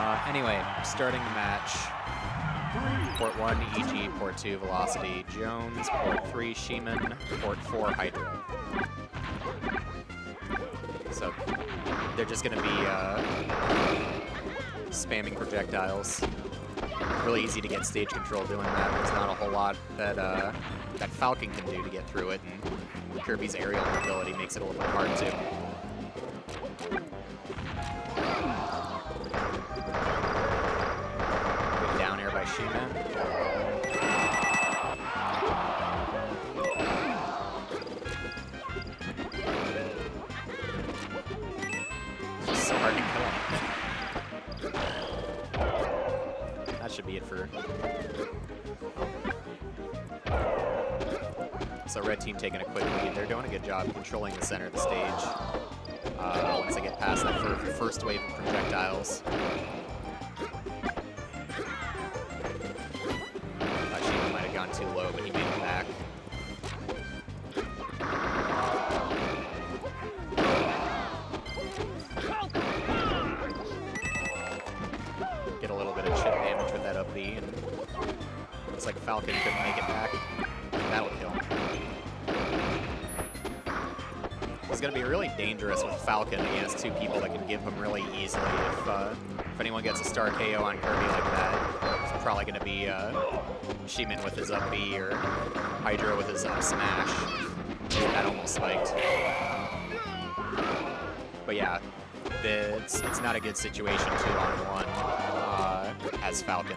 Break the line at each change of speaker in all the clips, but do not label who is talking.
Uh, anyway, starting the match. Port 1, EG, Port 2, Velocity, Jones, Port 3, Shihman, Port 4, Hydra. So they're just going to be uh, spamming projectiles. Really easy to get stage control doing that. There's not a whole lot that uh, that Falcon can do to get through it, and Kirby's aerial mobility makes it a little bit hard too. Shihman. So hard to kill him. that should be it for. So red team taking a quick lead. They're doing a good job controlling the center of the stage. Uh, once they get past that first wave of projectiles. Falcon against two people that can give him really easily. If, uh, if anyone gets a star KO on Kirby like that, it's probably going to be uh, with his up B or Hydra with his up smash. That almost spiked. But yeah, the, it's, it's not a good situation two on one uh, as Falcon.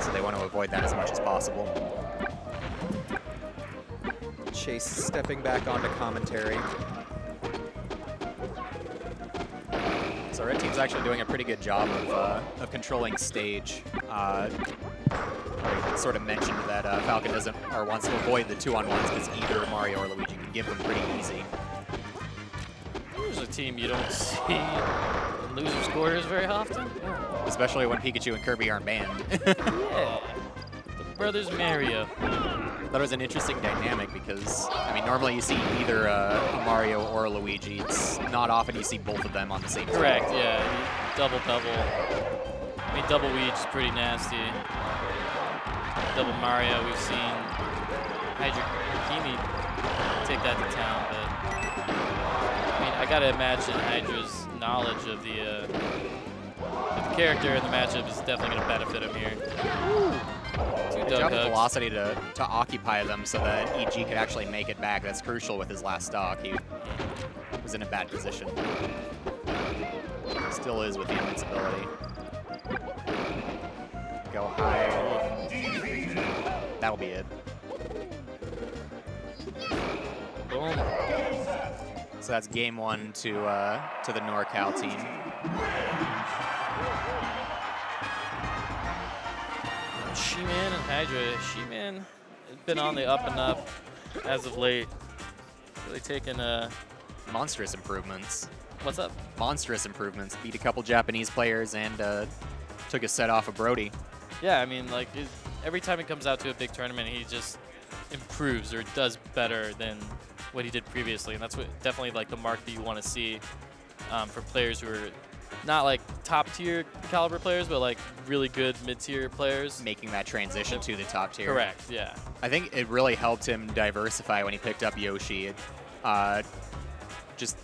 So they want to avoid that as much as possible. Chase stepping back onto commentary. So red team's actually doing a pretty good job of, uh, of controlling stage. Uh, I sort of mentioned that uh, Falcon doesn't or wants to avoid the two-on-ones because either Mario or Luigi can give them pretty easy.
There's a team you don't see loser scorers very often.
Especially when Pikachu and Kirby aren't banned.
Yeah. The brothers Mario.
That was an interesting dynamic because, I mean, normally you see either uh, a Mario or a Luigi. It's not often you see both of them on the same team.
Correct, yeah. Double double. I mean, double Weege is pretty nasty. Double Mario, we've seen Hydra take that to town, but I mean, I gotta imagine Hydra's knowledge of the, uh, of the character in the matchup is definitely gonna benefit him here. Two
Good job velocity to, to occupy them so that EG could actually make it back. That's crucial with his last stock. He was in a bad position. Still is with the invincibility. Go high. That'll be it.
Boom.
So that's game one to uh, to the NorCal team.
Shihman and Hydra. Shihman has been on the up and up as of late. Really taking uh
Monstrous improvements.
what's up?
Monstrous improvements. Beat a couple Japanese players and uh, took a set off of Brody.
Yeah, I mean like it, every time he comes out to a big tournament, he just improves or does better than what he did previously, and that's what definitely like the mark that you want to see um, for players who are not like top tier caliber players, but like really good mid tier players.
making that transition to the top tier.
Correct. Yeah.
I think it really helped him diversify when he picked up Yoshi. Uh, just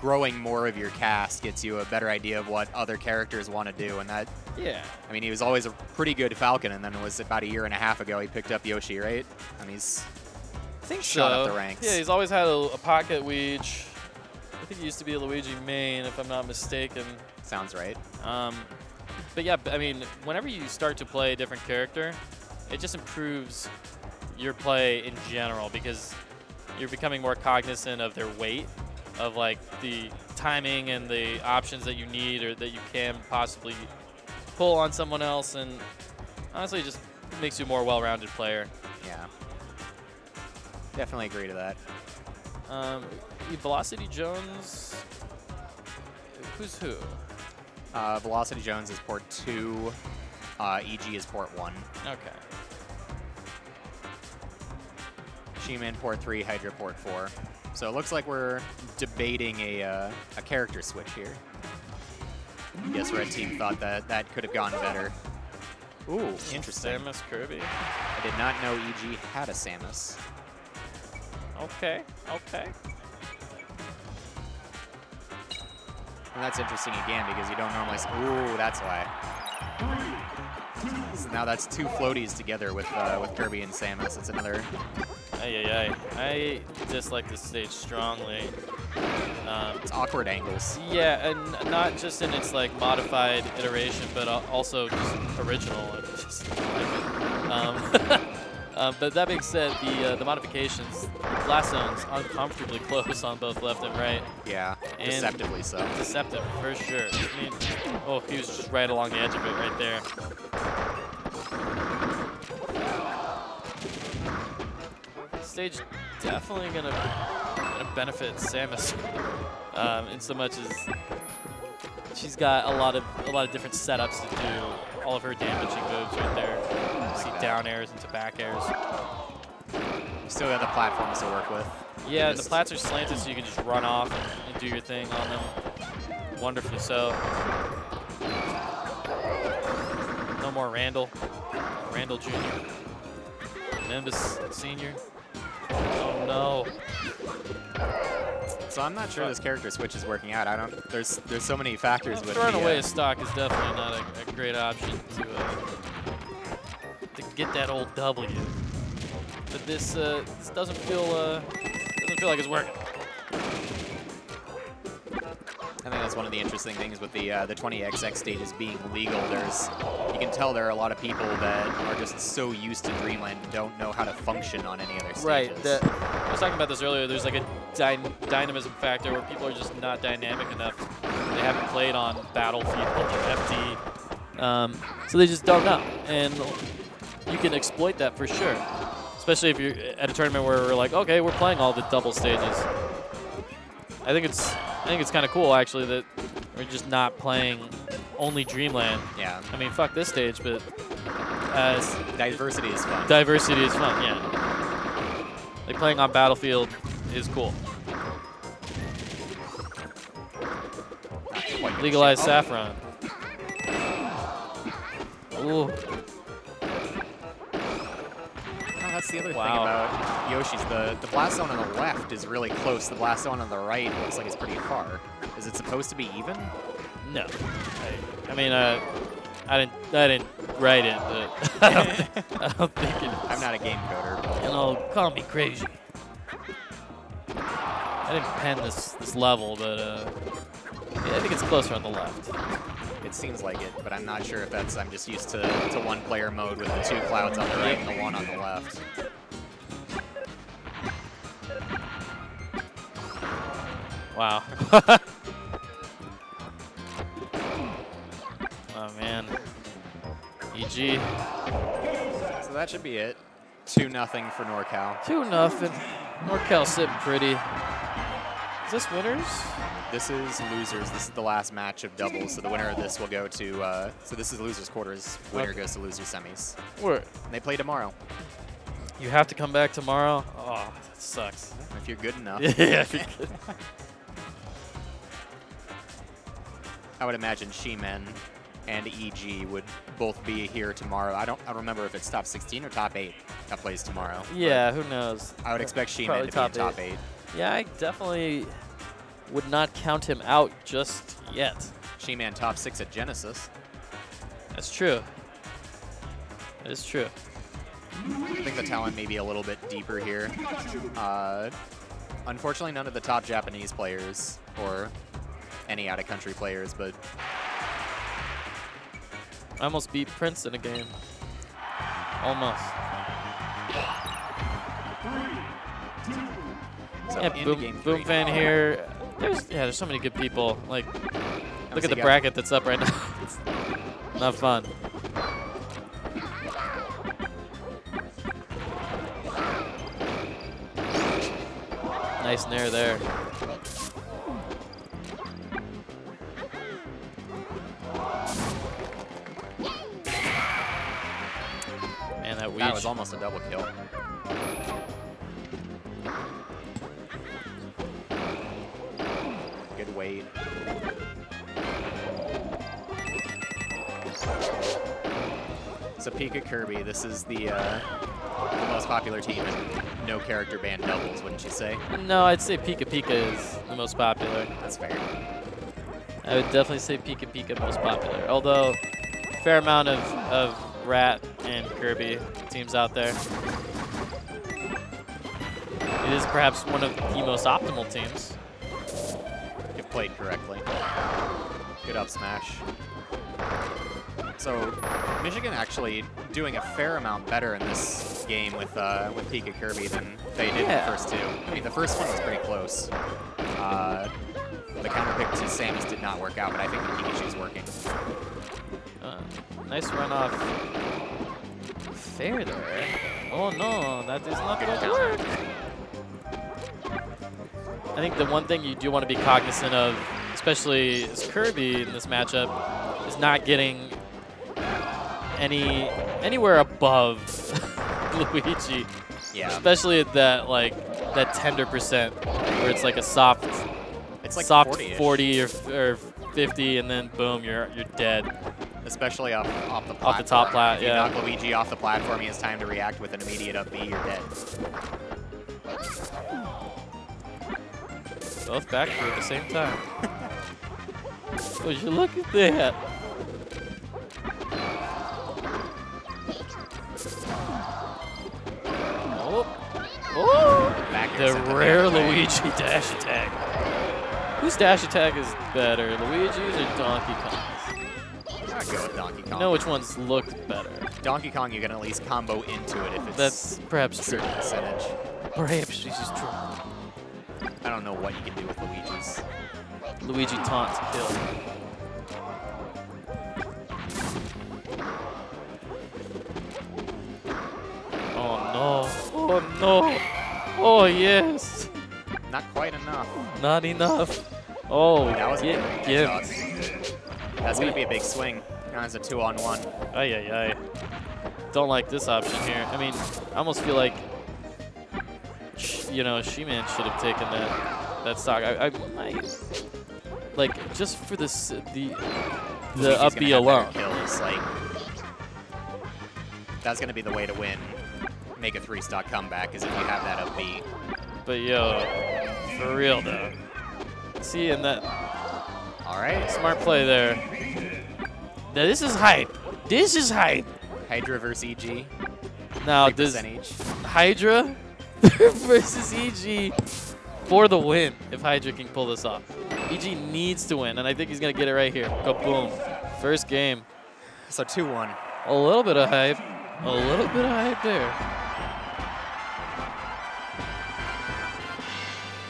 growing more of your cast gets you a better idea of what other characters want to do, and that
Yeah.
I mean he was always a pretty good Falcon, and then it was about a year and a half ago he picked up Yoshi, right? And he's
I think
Shot
so.
up the ranks.
Yeah, he's always had a, a pocket Weege. I think he used to be Luigi main, if I'm not mistaken.
sounds right.
Um, but yeah, I mean, whenever you start to play a different character, it just improves your play in general because you're becoming more cognizant of their weight, of like the timing and the options that you need or that you can possibly pull on someone else, and honestly, it just makes you a more well-rounded player.
Yeah. Definitely agree to that.
Um, Velocity Jones, who's who?
Uh, Velocity Jones is port two. Uh, EG is port one.
Okay.
Shihman port three, Hydra port four. So it looks like we're debating a, uh, a character switch here. I guess Red Team thought that that could have gone better. Ooh, interesting.
Samus Kirby.
I did not know EG had a Samus.
Okay, okay.
And that's interesting again because you don't normally. s- Ooh, that's why. So now that's two floaties together with uh, with Kirby and Samus. It's another.
Ay, ay, ay. I dislike this stage strongly. Um,
It's awkward angles.
yeah, and not just in its like modified iteration, but also just original. Just like it. Um, uh, but that being said, the uh, the modifications, blast zones uncomfortably close on both left and right.
Yeah,
And-
deceptively so.
Deceptive for sure. I mean, oh, he was just right along the edge of it right there. Stage definitely gonna gonna benefit Samus, um, in so much as she's got a lot of a lot of different setups to do all of her damaging moves right there. See
that.
down airs into back airs.
You still got the platforms to work with.
Yeah, the plats are slanted, so you can just run off and, and do your thing on them. Wonderfully so. No more Randall. Randall Jr. Nimbus Senior. Oh no.
So I'm not sure this character switch is working out. I don't. There's there's so many factors with
Throwing
the,
away
uh,
a stock is definitely not a, a great option to uh, to get that old W. But this uh, this doesn't feel uh, doesn't feel like it's working.
I think that's one of the interesting things with the uh, the 20XX stages being legal. There's you can tell there are a lot of people that are just so used to Dreamland don't know how to function on any other stages.
Right. The, I was talking about this earlier. There's like a dy- dynamism factor where people are just not dynamic enough. They haven't played on Battlefield or FD, um, so they just don't know. And you can exploit that for sure, especially if you're at a tournament where we're like, okay, we're playing all the double stages. I think it's I think it's kind of cool actually that we're just not playing only Dreamland.
yeah.
I mean, fuck this stage, but uh,
Diversity is fun.
Diversity is fun, yeah. Like playing on Battlefield is cool.
What,
Legalize
oh,
saffron. Ooh,
Oh, that's the other
Wow.
thing about Yoshi's. The, the blast zone on the left is really close. The blast zone on the right looks like it's pretty far. Is it supposed to be even?
no. I, I mean, uh, I didn't, I didn't write it, but I don't, thi- I don't think it is.
I'm not a game coder.
You know, call me crazy. I didn't pen this this level, but uh, yeah, I think it's closer on the left.
It seems like it, but I'm not sure if that's. I'm just used to, to one player mode with the two clouds on the right and the one on the left.
Wow. oh man. EG
So that should be it. 2 nothing for NorCal.
two nothing. NorCal sitting pretty. Is this winners?
This is losers. This is the last match of doubles. So the winner of this will go to. Uh, so this is losers quarters. Winner
Okay.
goes to losers semis.
Where?
And they play tomorrow.
You have to come back tomorrow. Oh, that sucks.
If you're good enough.
yeah. if you could.
I would imagine Shihman and EG would both be here tomorrow. I don't. I don't remember if it's top 16 or top 8 that plays tomorrow.
yeah. Who knows?
I would expect Shihman
Probably
to be in
top
top 8.
Yeah, I definitely would not count him out just yet.
Shihman top 6 at Genesis.
That's true. That is true.
I think the talent may be a little bit deeper here. Uh, unfortunately, none of the top Japanese players or any out-of-country players, but
I almost beat Prince in a game. Almost.
So
yeah, Boom,
game
Boom fan here. There's yeah, there's so many good people. Like, look at the bracket that's up right now. it's not fun. Nice nair there. Man, that
That was almost a double kill. Weight. So Pika Kirby, this is the, uh, the most popular team in no character band doubles, wouldn't you say?
No, I'd say Pika Pika is the most popular.
That's fair.
I would definitely say Pika Pika most popular. Although, fair amount of, of Rat and Kirby teams out there. It is perhaps one of the most optimal teams.
If played correctly. Good up smash. So Michigan actually doing a fair amount better in this game with uh, with Pika Kirby than they did in the first two. I mean, the first one was pretty close. Uh, the counter pick to Samus did not work out, but I think the Pikachu's working.
Uh, nice run off. Fair there. Oh no, that is not going to work. I think the one thing you do want to be cognizant of, especially as Kirby in this matchup, is not getting any anywhere above Luigi,
Yeah,
especially at that like that tender percent where it's like a soft
it's like
soft
40-ish,
40 or, or 50 and then boom you're you're dead.
especially off off the platform.
Off the top plat,
If you knock Luigi off the platform, he has time to react with an immediate up B. You're dead.
Both back through at the same time. Would you look at that? Oh, oh!
Back
The rare. Luigi dash attack. Whose dash attack is better, Luigi's or Donkey Kong's?
I'd go with Donkey Kong.
I know which ones look better.
Donkey Kong, you can at least combo into it if it's
That's perhaps true.
percentage.
Perhaps this is true.
I don't know what you can do with Luigi's.
Luigi taunt to kill. Oh no. Oh no. Oh yes.
Not quite enough.
Not enough. Oh,
That was a good
get.
That's going to be a big swing. It's a two on one.
Ay, ay, ay. Don't like this option here. I mean, I almost feel like, you know, Shihman should have taken that that stock. I, I might, like, just for this, the the up
gonna
B
have better
alone.
Like, that's going to be the way to win. Make a three stock comeback is if you have that up B.
But yo, for real though. See, and that
All right.
smart play there. Now this is hype. This is hype.
Hydra versus EG.
Now
3%
Hydra versus EG for the win if Hydra can pull this off. EG needs to win, and I think he's gonna get it right here. Kaboom. First game.
So 2 1.
A little bit of hype. A little bit of hype there.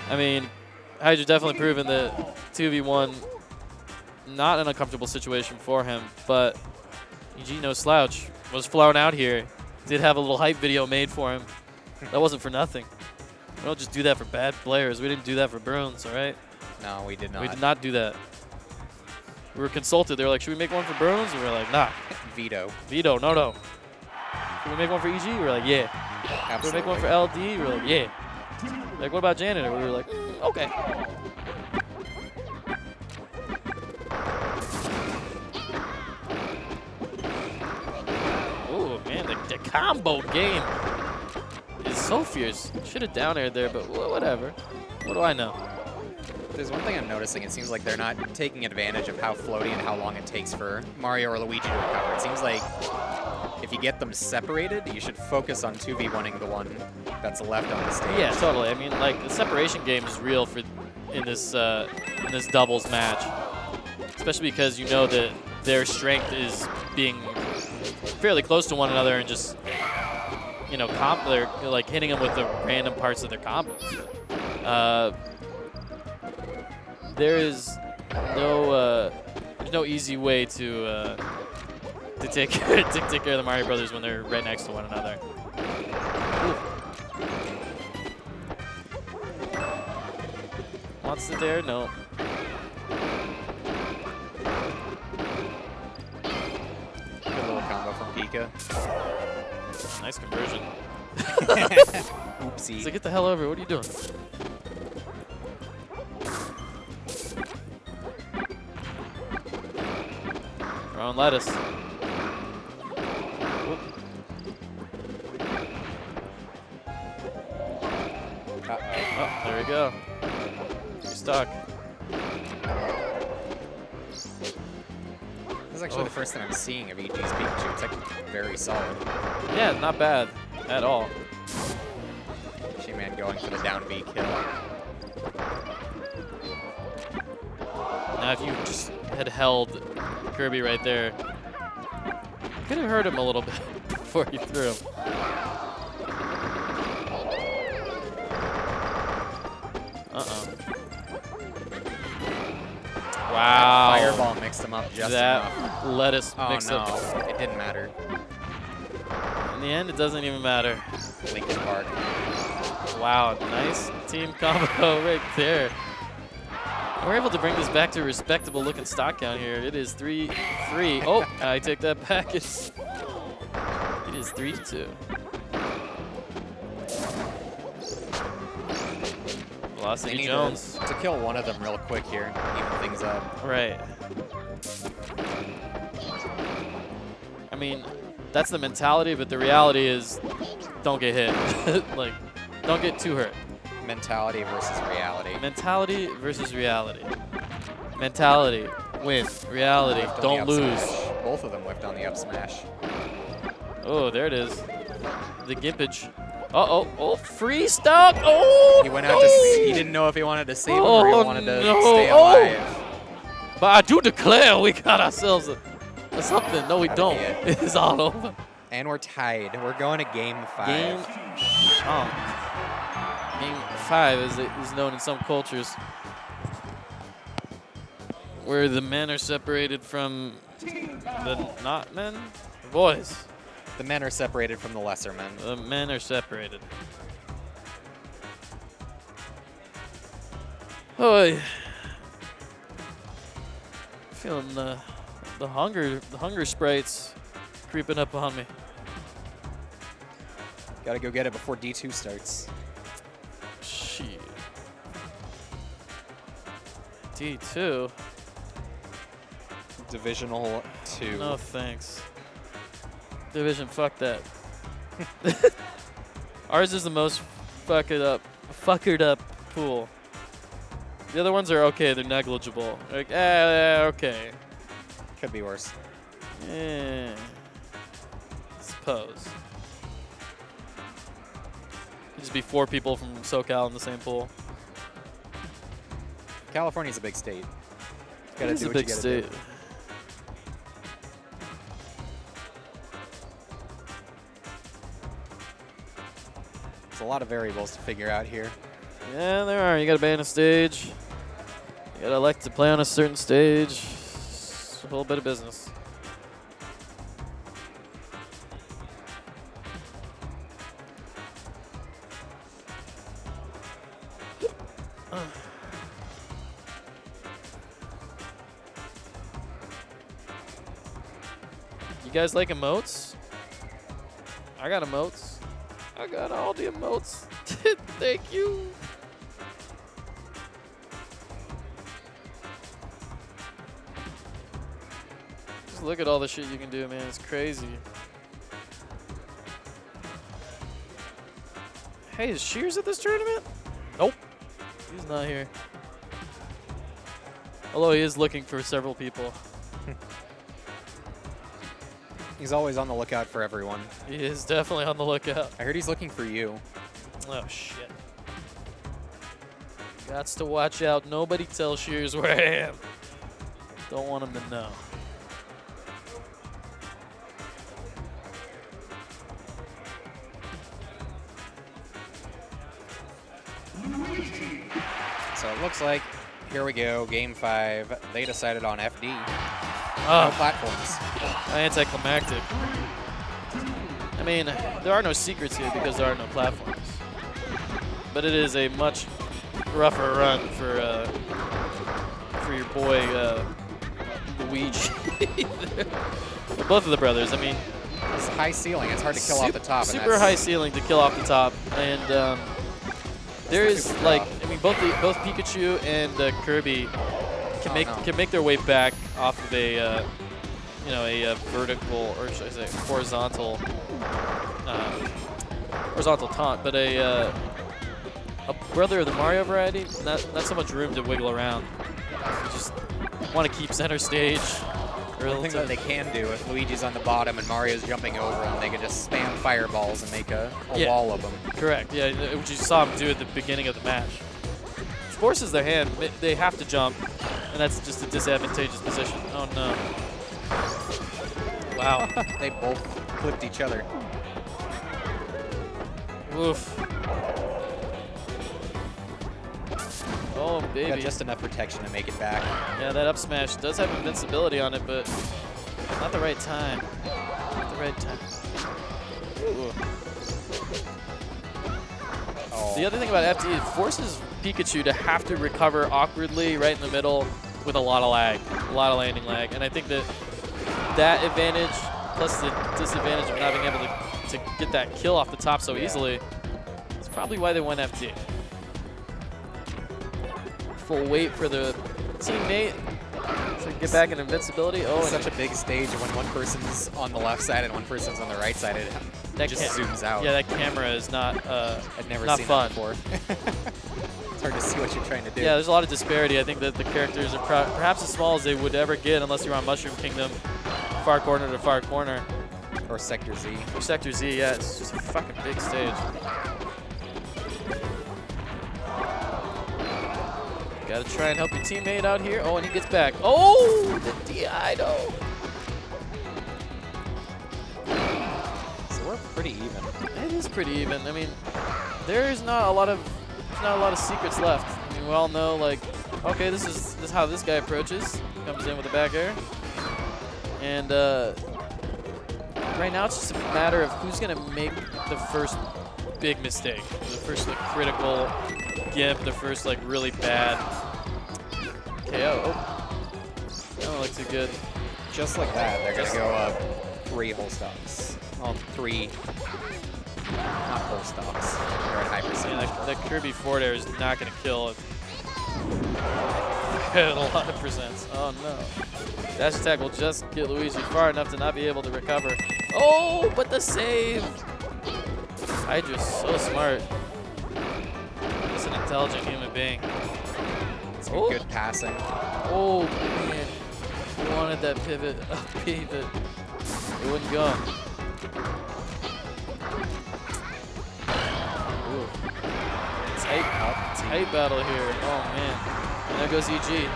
I mean, Hydra definitely proven that 2v1 not an uncomfortable situation for him, but EG no slouch was flown out here. Did have a little hype video made for him. That wasn't for nothing. We don't just do that for bad players. We didn't do that for Bruins, all right?
No, we did not.
We did not do that. We were consulted. They were like, should we make one for Bruins? And we were like, nah.
Veto.
Vito, no, no. Should we make one for EG? We were like, yeah. Should we make one for LD? We were like, yeah. Like, what about Janitor? We were like, mm, okay. Ooh, man, the, the combo game so fierce. Should have down aired there, but whatever. What do I know?
There's one thing I'm noticing. It seems like they're not taking advantage of how floaty and how long it takes for Mario or Luigi to recover. It seems like if you get them separated, you should focus on 2v1ing the one that's left on the stage.
Yeah, totally. I mean, like the separation game is real for in this uh, in this doubles match, especially because you know that their strength is being fairly close to one another and just you know comp they're like hitting them with the random parts of their combos. Uh, there is no uh, there's no easy way to uh, to take to take care of the Mario Brothers when they're right next to one another. Wants to dare? No.
Good little combo from Pika.
Nice conversion.
Oopsie.
So get the hell over. What are you doing? Throwing lettuce.
Uh-oh.
Oh, there we go. You're stuck.
This is actually
Oh.
the first time I'm seeing of EG's Pikachu. It's like very solid.
Yeah, not bad at all.
Shihman going for the down B kill.
Now, if you just had held Kirby right there, could have hurt him a little bit before you threw him. Uh-oh. Wow.
Fireball mixed him up just
that
enough.
lettuce
Oh
mix
no,
up.
it didn't matter.
In the end, it doesn't even matter.
Linkin Park.
Wow, nice team combo right there. We're able to bring this back to a respectable looking stock count here. It is 3 3. Oh, I take that back. It's, it is 3 2.
They
Velocity Jones.
To, to kill one of them real quick here, even things up.
Right. I mean, that's the mentality, but the reality is don't get hit. like, don't get too hurt.
Mentality versus reality.
Mentality versus reality. Mentality, win. Reality,
the
don't lose.
smash. Both of them whiffed on the up smash.
Oh, there it is. The gimpage. Uh-oh. Oh, free stock. Oh,
He went out to. s- He didn't know if he wanted to save him or
Oh,
he wanted to
no.
stay
Oh.
alive.
But I do declare we got ourselves a, something. No, we don't.
it.
It's all over.
And we're tied. We're going to game five.
Game, oh, game five, is, it is known in some cultures, where the men are separated from the not men, the boys.
The men are separated from the lesser men.
The men are separated. Oh, feeling the the hunger the hunger sprites creeping up on me.
Gotta go get it before D2 starts.
Shit. D2.
Divisional 2.
No thanks. Division, fuck that. Ours is the most fuck it up, fuckered up pool. The other ones are okay, they're negligible. Like, eh, okay.
Could be worse.
Eh. Suppose. Could just be four people from SoCal in the same pool.
California's a big state. Gotta
It is a big
gotta do.
state.
There's a lot of variables to figure out here.
Yeah, there are. You gotta ban a stage. You gotta elect to play on a certain stage. A little bit of business. You guys like emotes? I got emotes. I got all the emotes. Thank you. Look at all the shit you can do, man. It's crazy. Hey, is Shears at this tournament? Nope. He's not here. Although he is looking for several people.
He's always on the lookout for everyone.
He is definitely on the lookout.
I heard he's looking for you.
Oh, shit. Gots to watch out. Nobody tell Shears where I am. Don't want him to know.
So it looks like, here we go, game five. They decided on FD. No
Oh,
platforms.
anticlimactic. I mean, there are no secrets here because there are no platforms. But it is a much rougher run for uh, for your boy uh, Luigi. Both of the brothers. I mean,
It's high ceiling. It's hard to kill off the top.
Super high ceiling to kill off the top, and um, there
the
is like. I mean both the, both Pikachu and uh, Kirby can
Oh,
make
no.
can make their way back off of a uh, you know, a, uh vertical, or should I say horizontal, uh, horizontal taunt, but a, uh, a brother of the Mario variety, not, not so much room to wiggle around. You just want to keep center stage.
One thing that they can do, if Luigi's on the bottom and Mario's jumping over him, they can just spam fireballs and make a, a
Yeah.
wall of them.
Correct, yeah, which you saw him do at the beginning of the match. Which forces their hand. They have to jump, and that's just a disadvantageous position. Oh, no. Wow.
they both clipped each other.
Oof. Oh,
Got just enough protection to make it back.
Yeah, that up smash does have invincibility on it, but not the right time. Not the right time.
Oh,
The other thing about FD, it forces Pikachu to have to recover awkwardly right in the middle with a lot of lag, a lot of landing lag. And I think that that advantage plus the disadvantage of not being able to, to get that kill off the top so
Yeah.
easily is probably why they won FD. Full weight for the teammate to get back in invincibility. Oh,
it's such a big stage, when one person's on the left side and one person's on the right side, it
that
just zooms out.
Yeah, that camera is not uh,
I've never
not
seen
fun.
before. it's hard to see what you're trying to do.
Yeah, there's a lot of disparity. I think that the characters are perhaps as small as they would ever get unless you're on Mushroom Kingdom, far corner to far corner.
Or Sector Z.
Or Sector Z, yeah, it's just a fucking big stage. Gotta try and help your teammate out here. Oh, and he gets back. Oh, the DI though.
So we're pretty even.
It is pretty even. I mean, there's not a lot of not a lot of secrets left. I mean, we all know like, okay, this is this is how this guy approaches. Comes in with a back air, and uh, right now it's just a matter of who's gonna make the first big mistake, the first like critical gimp, the first like really bad KO. Oh, that don't look too good.
Just like that, they're gonna go up three whole stocks. Well, three, not whole stocks. They're at high
Yeah,
percentage.
that, that Kirby forward air is not going to kill it. A lot of percents. Oh no. Dash attack will just get Luigi far enough to not be able to recover. Oh, but the save! Hydra's so smart. Just an intelligent human being. Oh.
good passing.
Oh man. He wanted that pivot up B, but it wouldn't go. Ooh. Tight, tight battle here. Oh man. And there goes EG.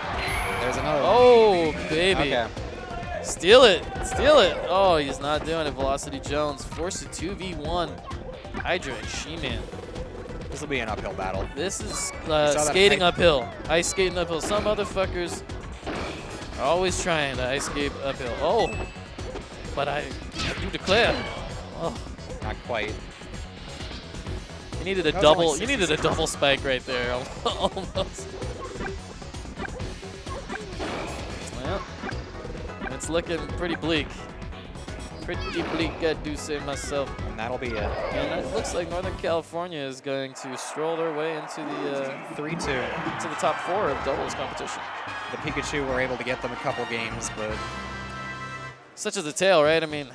There's another one.
Oh baby.
Okay.
Steal it. Steal it. Oh, he's not doing it. Velocity Jones forced to 2v1. Hydra and Shihman.
This will be an uphill battle.
This is uh, skating uphill. Ice skating uphill. Some motherfuckers are always trying to ice skate uphill. Oh, but I do declare. Oh,
Not quite.
you needed a
That was only
double. You needed a double spike right there, almost. Well, it's looking pretty bleak. Pretty bleak, I do say myself.
And that'll be it.
And it looks like Northern California is going to stroll their way into the uh,
3-2.
to the top four of doubles competition.
The Pikachu were able to get them a couple games, but
Such is the tale, right? I mean,